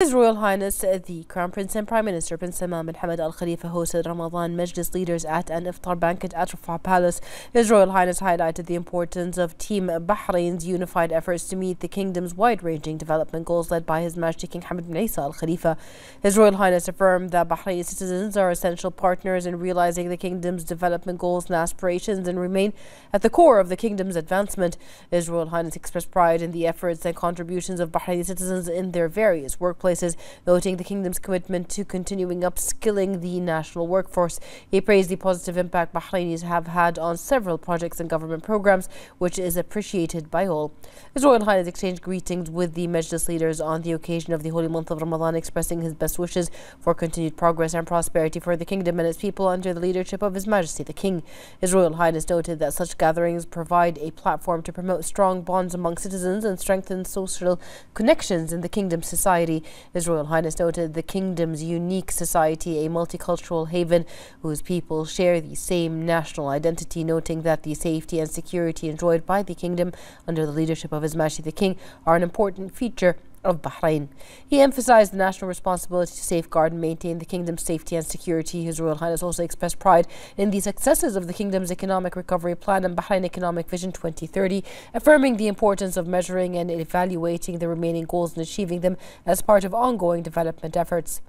His Royal Highness uh, the Crown Prince and Prime Minister Prince Salman bin Hamad Al Khalifa hosted Ramadan Majlis leaders at an iftar banquet at Riffa Palace. His Royal Highness highlighted the importance of Team Bahrain's unified efforts to meet the kingdom's wide-ranging development goals led by His Majesty King Hamad bin Isa Al Khalifa. His Royal Highness affirmed that Bahraini citizens are essential partners in realizing the kingdom's development goals and aspirations and remain at the core of the kingdom's advancement. His Royal Highness expressed pride in the efforts and contributions of Bahraini citizens in their various workplaces workplaces, noting the kingdom's commitment to continuing upskilling the national workforce. He praised the positive impact Bahrainis have had on several projects and government programs, which is appreciated by all. His Royal Highness exchanged greetings with the Majlis leaders on the occasion of the holy month of Ramadan, expressing his best wishes for continued progress and prosperity for the kingdom and its people under the leadership of His Majesty the King. His Royal Highness noted that such gatherings provide a platform to promote strong bonds among citizens and strengthen social connections in the kingdom's society. His Royal Highness noted the kingdom's unique society, a multicultural haven whose people share the same national identity, noting that the safety and security enjoyed by the kingdom under the leadership of His Majesty the King are an important feature of Bahrain. He emphasized the national responsibility to safeguard and maintain the kingdom's safety and security. His Royal Highness also expressed pride in the successes of the kingdom's economic recovery plan and Bahrain Economic Vision 2030, affirming the importance of measuring and evaluating the remaining goals and achieving them as part of ongoing development efforts.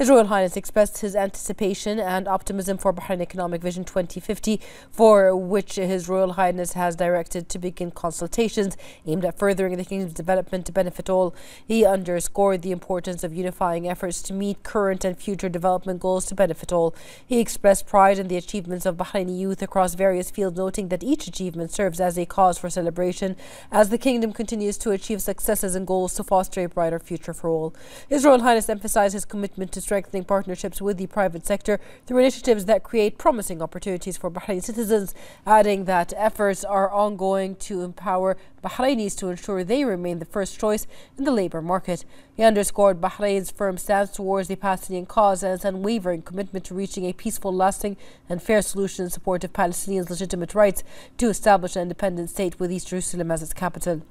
His Royal Highness expressed his anticipation and optimism for Bahrain Economic Vision 2050, for which His Royal Highness has directed to begin consultations aimed at furthering the kingdom's development to benefit all. He underscored the importance of unifying efforts to meet current and future development goals to benefit all. He expressed pride in the achievements of Bahraini youth across various fields, noting that each achievement serves as a cause for celebration as the kingdom continues to achieve successes and goals to foster a brighter future for all. His Royal Highness emphasized his commitment to strengthening partnerships with the private sector through initiatives that create promising opportunities for Bahraini citizens, adding that efforts are ongoing to empower Bahrainis to ensure they remain the first choice in the labour market. He underscored Bahrain's firm stance towards the Palestinian cause and its unwavering commitment to reaching a peaceful, lasting and fair solution in support of Palestinians' legitimate rights to establish an independent state with East Jerusalem as its capital.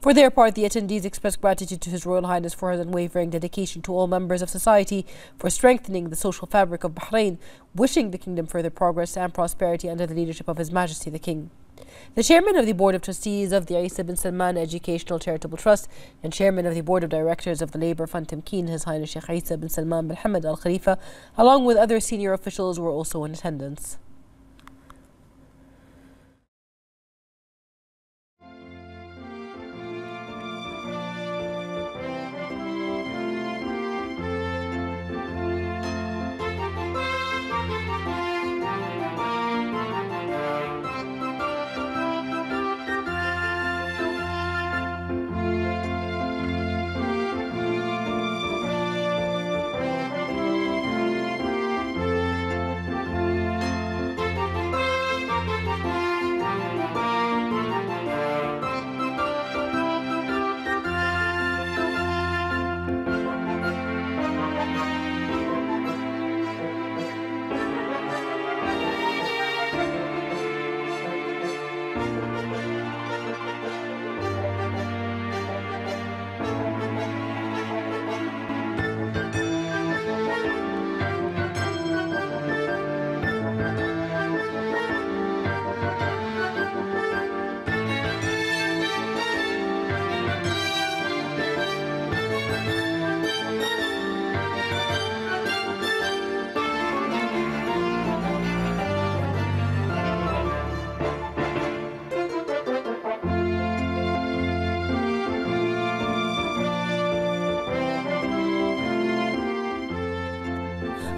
For their part, the attendees expressed gratitude to His Royal Highness for his unwavering dedication to all members of society for strengthening the social fabric of Bahrain, wishing the kingdom further progress and prosperity under the leadership of His Majesty the King. The chairman of the Board of Trustees of the Isa bin Salman Educational Charitable Trust and chairman of the Board of Directors of the Labour Fund Tamkeen, His Highness Sheikh Isa bin Salman bin Hamad Al Khalifa, along with other senior officials, were also in attendance.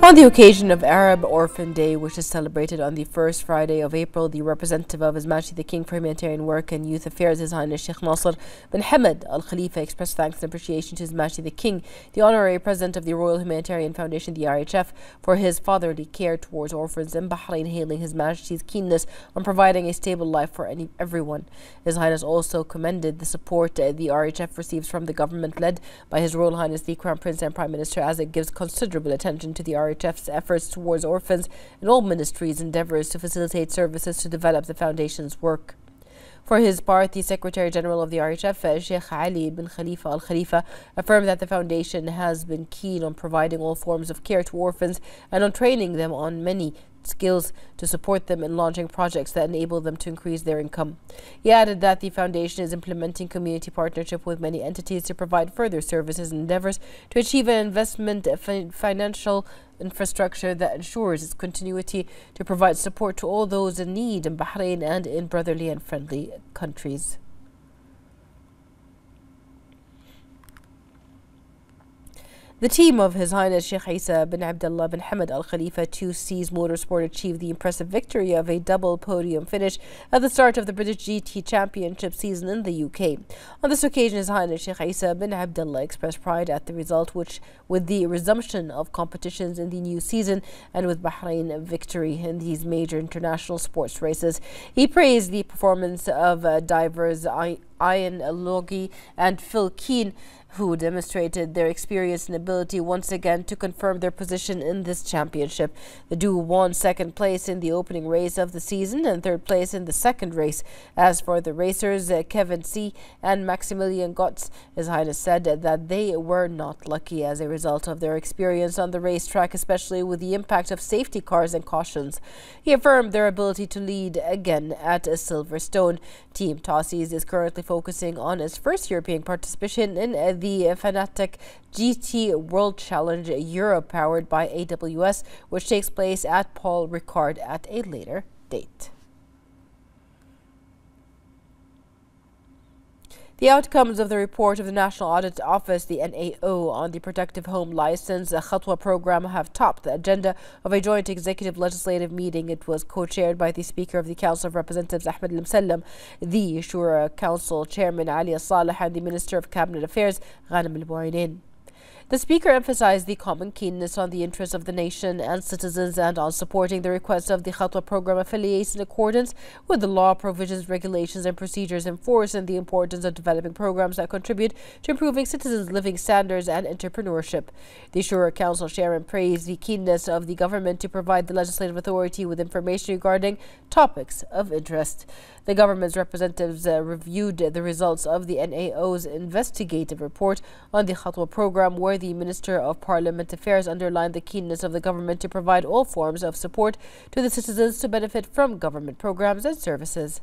On the occasion of Arab Orphan Day, which is celebrated on the first Friday of April, the representative of His Majesty the King for Humanitarian Work and Youth Affairs, His Highness Sheikh Nasser bin Hamad Al Khalifa, expressed thanks and appreciation to His Majesty the King, the honorary president of the Royal Humanitarian Foundation, the RHF, for his fatherly care towards orphans in Bahrain, hailing His Majesty's keenness on providing a stable life for any, everyone. His Highness also commended the support uh, the RHF receives from the government led by His Royal Highness the Crown Prince and Prime Minister, as it gives considerable attention to the RHF RHF's efforts towards orphans and all ministries' endeavours to facilitate services to develop the Foundation's work. For his part, the Secretary General of the RHF, Sheikh Ali bin Khalifa Al Khalifa, affirmed that the foundation has been keen on providing all forms of care to orphans and on training them on many skills to support them in launching projects that enable them to increase their income. He added that the foundation is implementing community partnership with many entities to provide further services and endeavors to achieve an investment financial infrastructure that ensures its continuity to provide support to all those in need in Bahrain and in brotherly and friendly countries. The team of His Highness Sheikh Isa bin Abdullah bin Hamad Al Khalifa 2 Seas Motorsport achieved the impressive victory of a double podium finish at the start of the British GT Championship season in the UK. On this occasion, His Highness Sheikh Isa bin Abdullah expressed pride at the result, which, with the resumption of competitions in the new season and with Bahrain victory in these major international sports races, he praised the performance of uh, divers Ian Loggie and Phil Keen who demonstrated their experience and ability once again to confirm their position in this championship. The duo won second place in the opening race of the season and third place in the second race. As for the racers, uh, Kevin Tse and Maximilian Götz, His Highness said that they were not lucky as a result of their experience on the racetrack, especially with the impact of safety cars and cautions. He affirmed their ability to lead again at Silverstone. Team 2 Seas is currently focusing on its first European participation in uh, the the Fanatec GT World Challenge Europe powered by AWS, which takes place at Paul Ricard at a later date. The outcomes of the report of the National Audit Office, the NAO, on the Protective Home License Khatwa program have topped the agenda of a joint executive legislative meeting. It was co-chaired by the Speaker of the Council of Representatives, Ahmed Al-Msallam, the Shura Council Chairman, Ali Saleh, and the Minister of Cabinet Affairs, Ghanem Al-Buainin. The Speaker emphasized the common keenness on the interests of the nation and citizens and on supporting the request of the Khatwa program affiliates in accordance with the law, provisions, regulations, and procedures in force and the importance of developing programs that contribute to improving citizens' living standards and entrepreneurship. The Shura Council Chairman praised the keenness of the government to provide the legislative authority with information regarding topics of interest. The government's representatives uh, reviewed the results of the NAO's investigative report on the Khatwa program, where the Minister of Parliament Affairs underlined the keenness of the government to provide all forms of support to the citizens to benefit from government programs and services.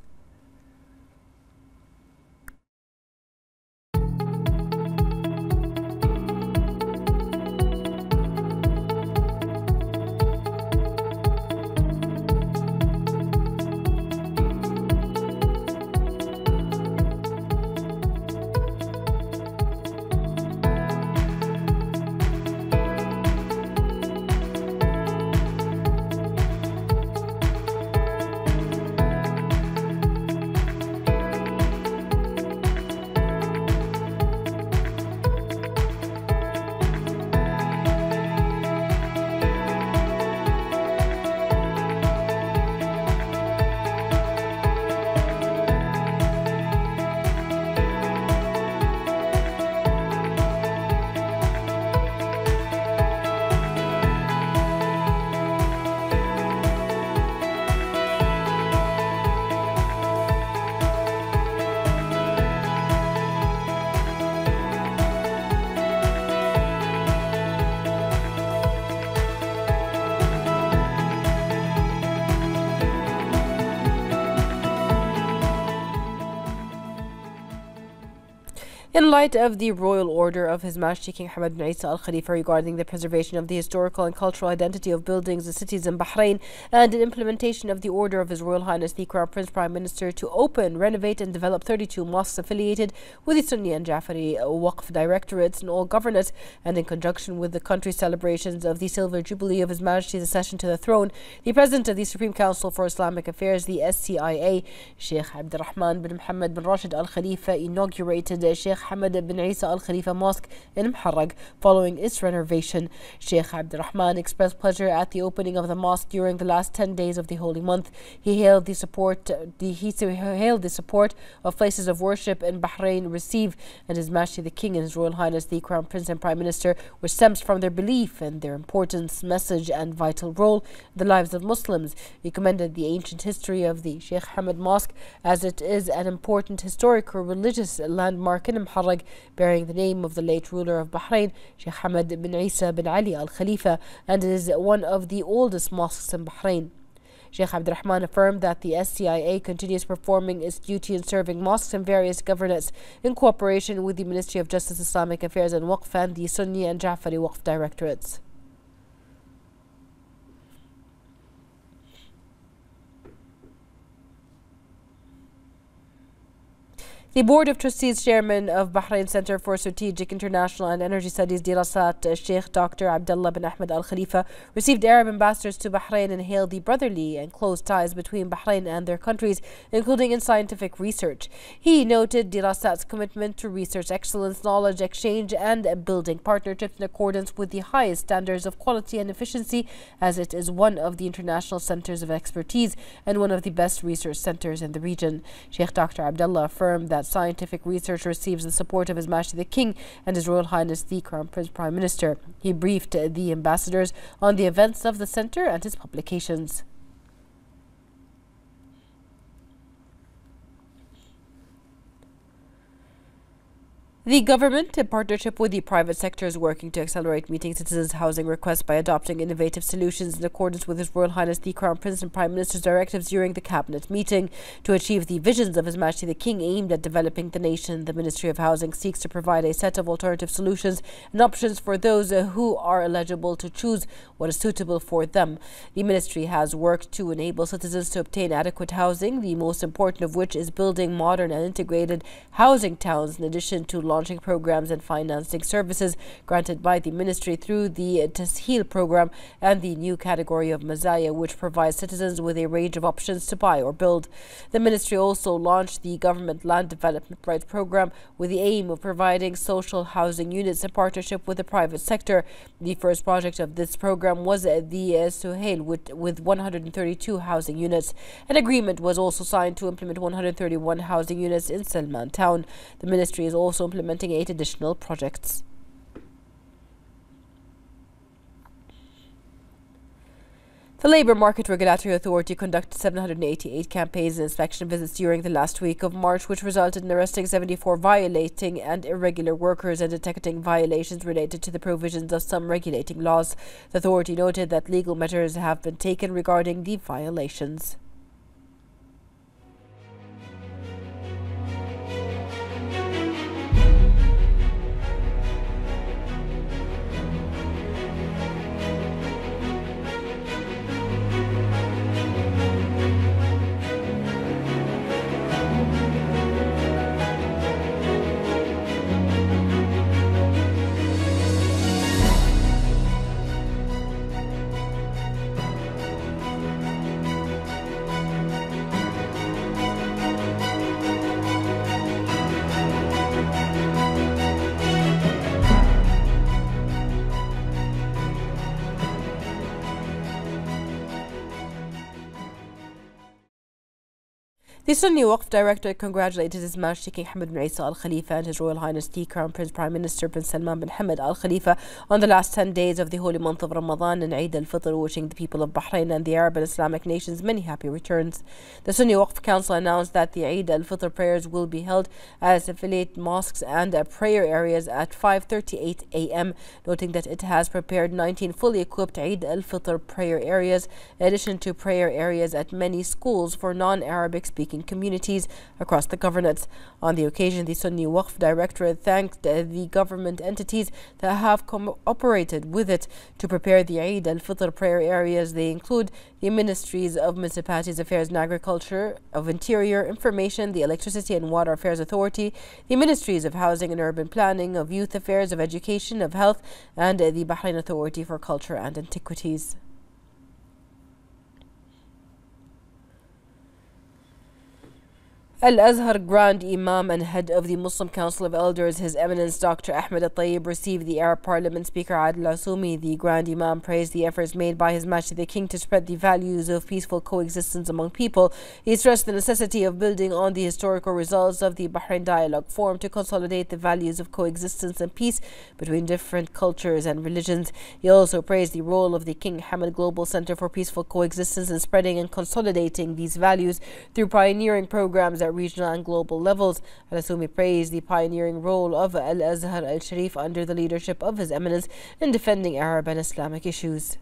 In light of the royal order of His Majesty King Hamad bin Isa Al Khalifa regarding the preservation of the historical and cultural identity of buildings and cities in Bahrain and in implementation of the order of His Royal Highness the Crown Prince Prime Minister to open, renovate, and develop 32 mosques affiliated with the Sunni and Jafari Waqf directorates in all governorates and in conjunction with the country's celebrations of the Silver Jubilee of His Majesty's accession to the throne, the President of the Supreme Council for Islamic Affairs, the SCIA, Sheikh Abdurrahman bin Muhammad bin Rashid Al Khalifa, inaugurated Sheikh Hamad bin Isa Al Khalifa Mosque in Muharraq following its renovation. Sheikh Abdurrahman expressed pleasure at the opening of the mosque during the last 10 days of the holy month. He hailed the support the, he hailed the support of places of worship in Bahrain receive and His Majesty the King and His Royal Highness the Crown Prince and Prime Minister which stems from their belief in their importance, message and vital role in the lives of Muslims. He commended the ancient history of the Sheikh Hamad Mosque as it is an important historical religious landmark in Muharraq bearing the name of the late ruler of Bahrain, Sheikh Hamad bin Isa bin Ali Al Khalifa, and is one of the oldest mosques in Bahrain. Sheikh Abdurrahman affirmed that the SCIA continues performing its duty in serving mosques and various governorates in cooperation with the Ministry of Justice, Islamic Affairs and Waqf and the Sunni and Jafari Waqf directorates. The Board of Trustees Chairman of Bahrain Center for Strategic International and Energy Studies Dirasat, uh, Sheikh Dr. Abdullah bin Ahmed Al Khalifa, received Arab ambassadors to Bahrain and hailed the brotherly and close ties between Bahrain and their countries, including in scientific research. He noted Dirasat's commitment to research excellence, knowledge exchange, and building partnerships in accordance with the highest standards of quality and efficiency, as it is one of the international centers of expertise and one of the best research centers in the region. Sheikh Dr. Abdullah affirmed that that scientific research receives the support of His Majesty the King and His Royal Highness the Crown Prince Prime Minister. He briefed the ambassadors on the events of the centre and his publications. The government, in partnership with the private sector, is working to accelerate meeting citizens' housing requests by adopting innovative solutions in accordance with His Royal Highness the Crown Prince and Prime Minister's directives during the cabinet meeting. To achieve the visions of His Majesty the King aimed at developing the nation, the Ministry of Housing seeks to provide a set of alternative solutions and options for those uh, who are eligible to choose what is suitable for them. The ministry has worked to enable citizens to obtain adequate housing, the most important of which is building modern and integrated housing towns in addition to launching programs and financing services granted by the ministry through the Tasheel program and the new category of Mazaya, which provides citizens with a range of options to buy or build. The ministry also launched the Government Land Development Rights Program with the aim of providing social housing units in partnership with the private sector. The first project of this program was the uh, Suhail with, with 132 housing units. An agreement was also signed to implement 131 housing units in Salman town. The ministry is also implementing implementing eight additional projects. The Labour Market Regulatory Authority conducted 788 campaigns and inspection visits during the last week of March, which resulted in arresting 74 violating and irregular workers and detecting violations related to the provisions of some regulating laws. The authority noted that legal measures have been taken regarding the violations. The Sunni Waqf Director congratulated His Majesty King Hamad bin Isa Al Khalifa and His Royal Highness the Crown Prince Prime Minister Prince Salman bin Hamad Al Khalifa on the last 10 days of the holy month of Ramadan and Eid al Fitr, wishing the people of Bahrain and the Arab and Islamic nations many happy returns. The Sunni Waqf Council announced that the Eid al Fitr prayers will be held at affiliate mosques and uh, prayer areas at 5:38 a.m., noting that it has prepared 19 fully equipped Eid al Fitr prayer areas, in addition to prayer areas at many schools for non Arabic speaking communities across the governorate. On the occasion, the Sunni Waqf Directorate thanked the government entities that have cooperated with it to prepare the Eid al-Fitr prayer areas. They include the Ministries of Municipalities Affairs and Agriculture, of Interior, Information, the Electricity and Water Affairs Authority, the Ministries of Housing and Urban Planning, of Youth Affairs, of Education, of Health, and the Bahrain Authority for Culture and Antiquities. Al Azhar Grand Imam and head of the Muslim Council of Elders, His Eminence Dr. Ahmed Al Tayyib, received the Arab Parliament Speaker Adil Asumi. The Grand Imam praised the efforts made by His Majesty the King to spread the values of peaceful coexistence among people. He stressed the necessity of building on the historical results of the Bahrain Dialogue Forum to consolidate the values of coexistence and peace between different cultures and religions. He also praised the role of the King Hamad Global Center for Peaceful Coexistence in spreading and consolidating these values through pioneering programs that regional and global levels. Al Asumi praised the pioneering role of Al Azhar Al Sharif under the leadership of His Eminence in defending Arab and Islamic issues.